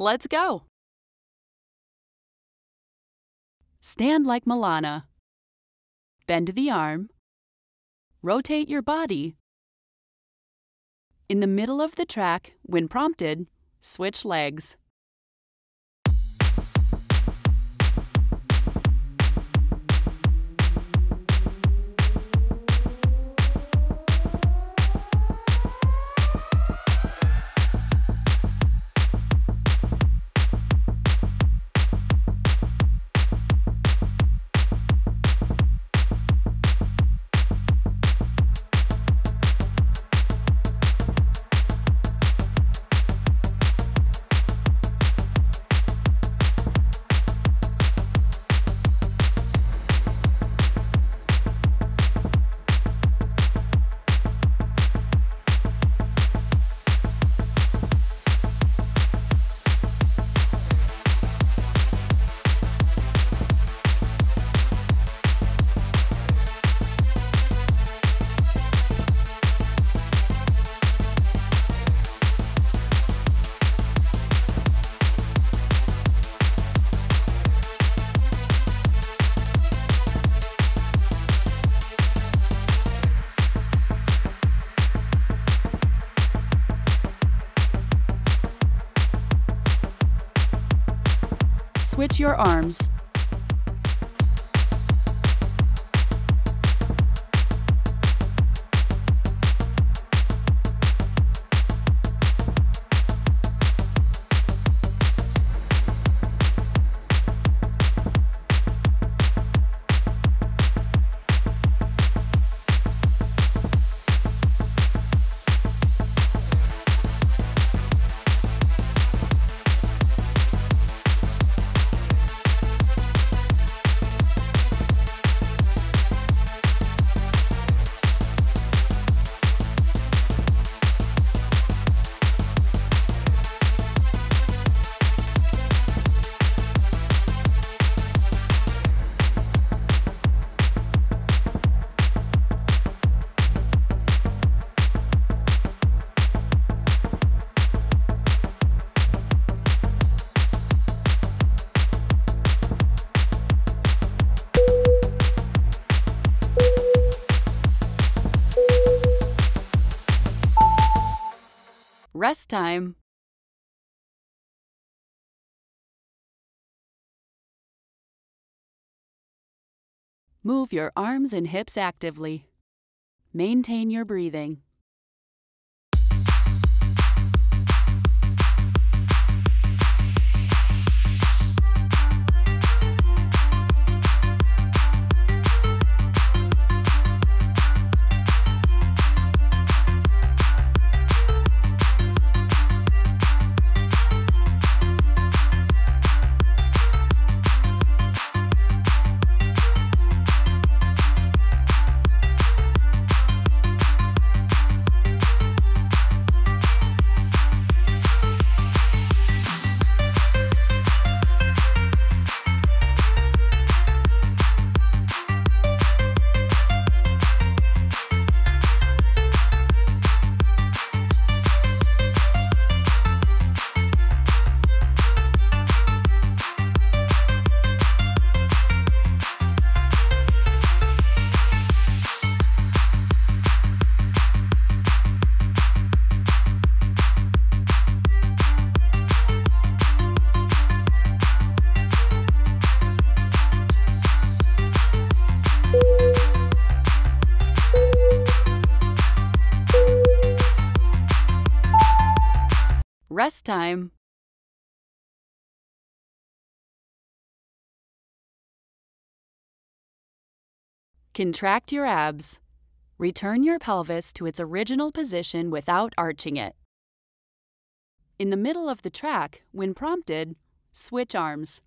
Let's go. Stand like Milana. Bend the arm. Rotate your body. In the middle of the track, when prompted, switch legs. Switch your arms. Rest time. Move your arms and hips actively. Maintain your breathing. Time. Contract your abs. Return your pelvis to its original position without arching it. In the middle of the track, when prompted, switch arms.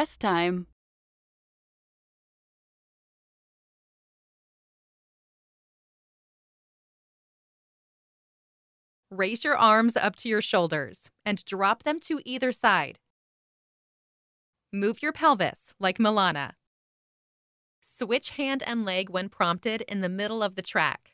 Rest time. Raise your arms up to your shoulders and drop them to either side. Move your pelvis like Milana. Switch hand and leg when prompted in the middle of the track.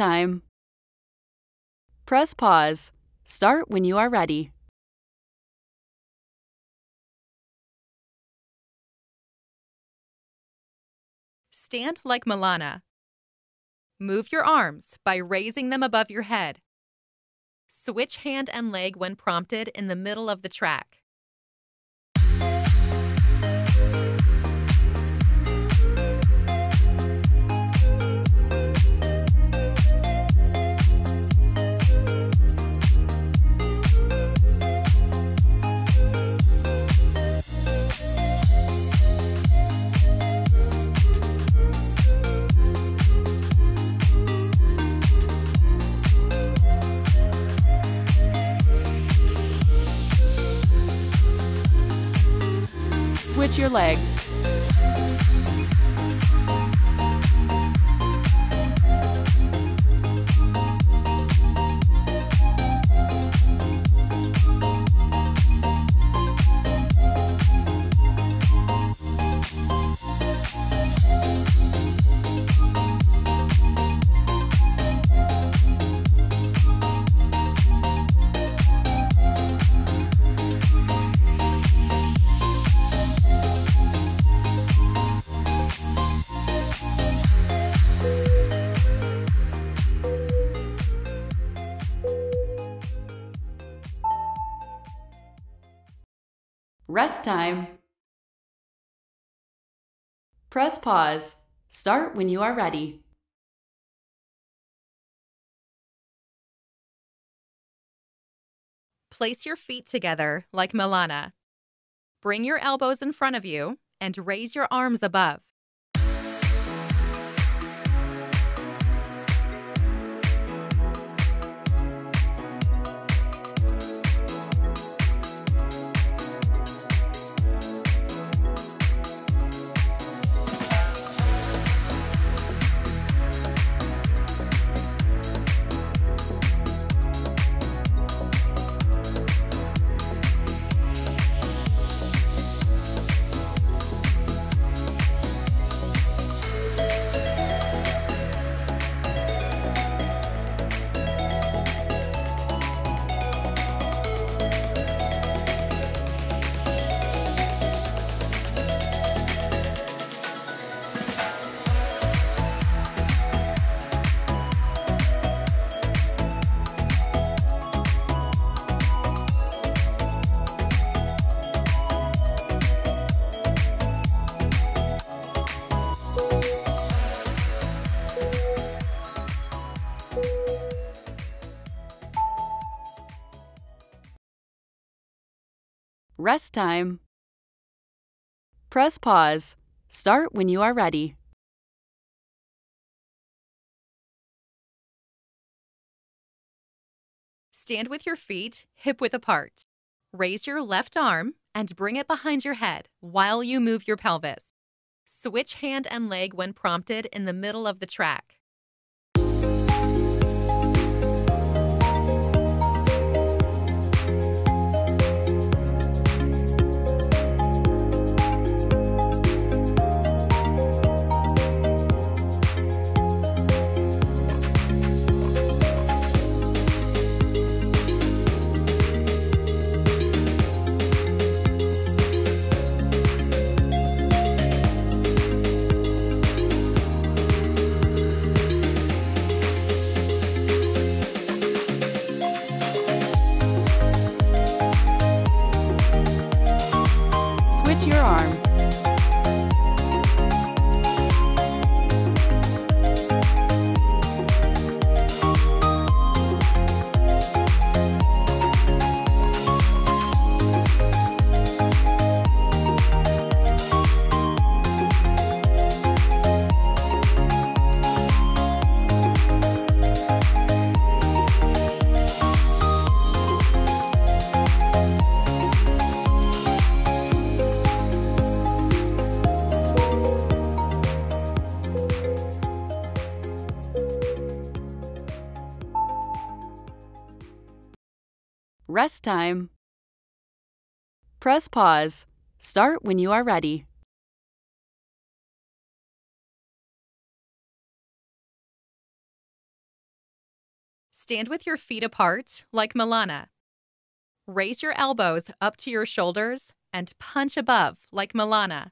Time. Press pause. Start when you are ready. Stand like Milana. Move your arms by raising them above your head. Switch hand and leg when prompted in the middle of the track. Switch your legs. Rest time. Press pause. Start when you are ready. Place your feet together like Milana. Bring your elbows in front of you and raise your arms above. Rest time. Press pause. Start when you are ready. Stand with your feet hip width apart. Raise your left arm and bring it behind your head while you move your pelvis. Switch hand and leg when prompted in the middle of the track. Rest time. Press pause. Start when you are ready. Stand with your feet apart like Milana. Raise your elbows up to your shoulders and punch above like Milana.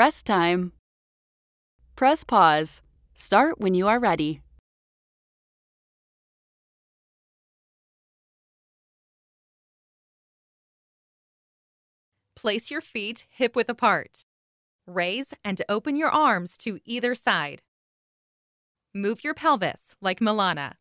Rest time. Press pause. Start when you are ready. Place your feet hip width apart. Raise and open your arms to either side. Move your pelvis like Milana.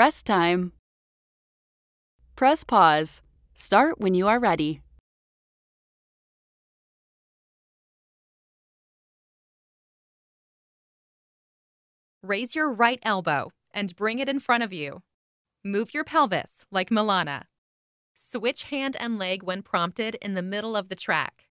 Rest time. Press pause. Start when you are ready. Raise your right elbow and bring it in front of you. Move your pelvis like Milana. Switch hand and leg when prompted in the middle of the track.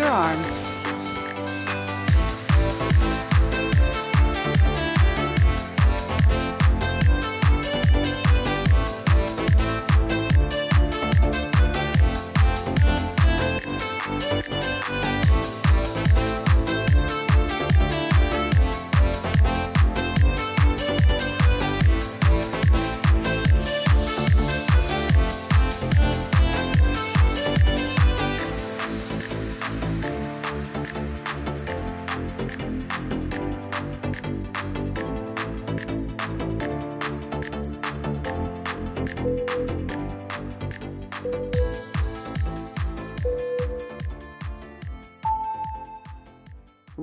Your arm.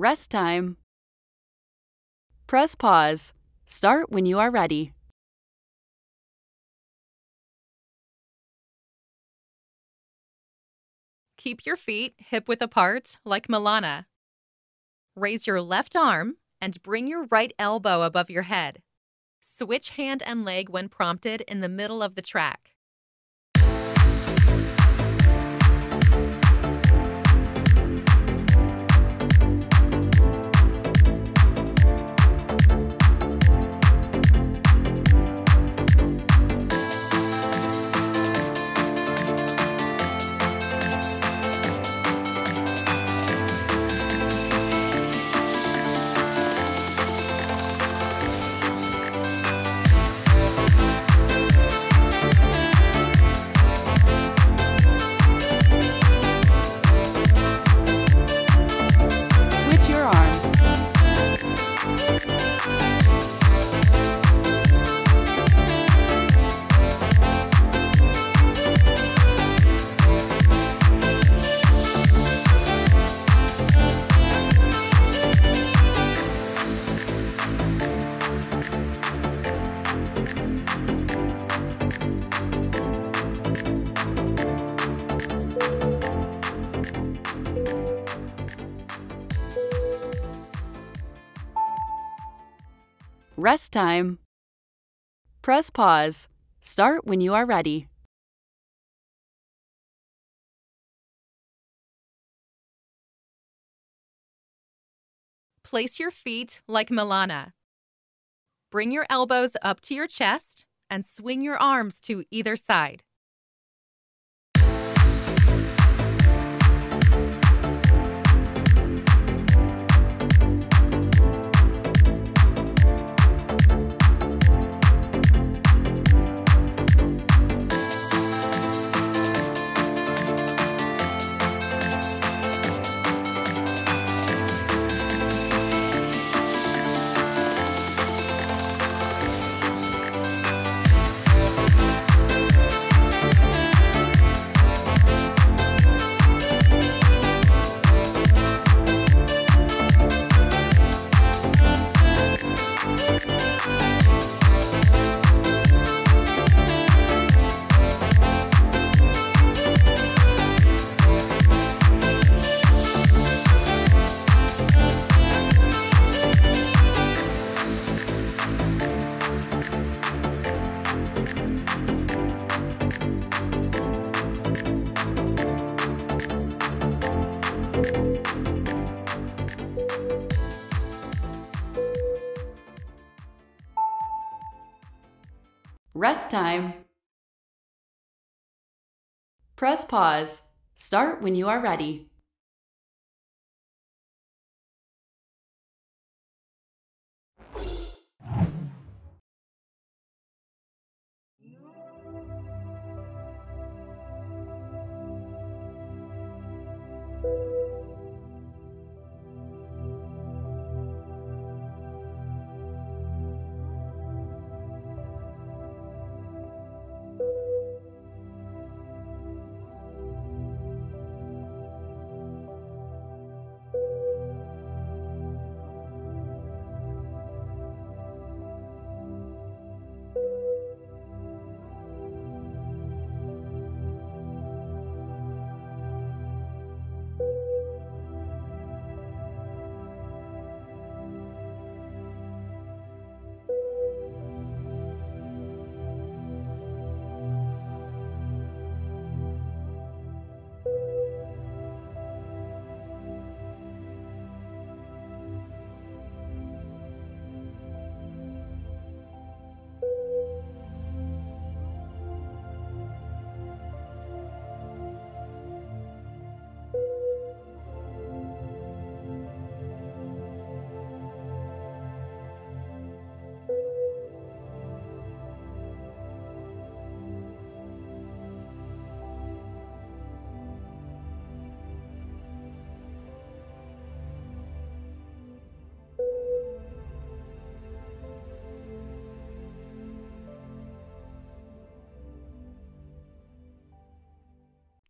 Rest time. Press pause. Start when you are ready. Keep your feet hip width apart like Milana. Raise your left arm and bring your right elbow above your head. Switch hand and leg when prompted in the middle of the track. Rest time. Press pause. Start when you are ready. Place your feet like Milana. Bring your elbows up to your chest and swing your arms to either side. Rest time. Press pause. Start when you are ready.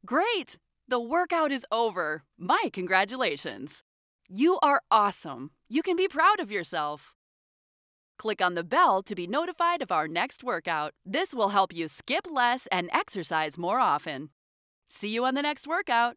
Great! The workout is over. My congratulations. You are awesome. You can be proud of yourself. Click on the bell to be notified of our next workout. This will help you skip less and exercise more often. See you on the next workout.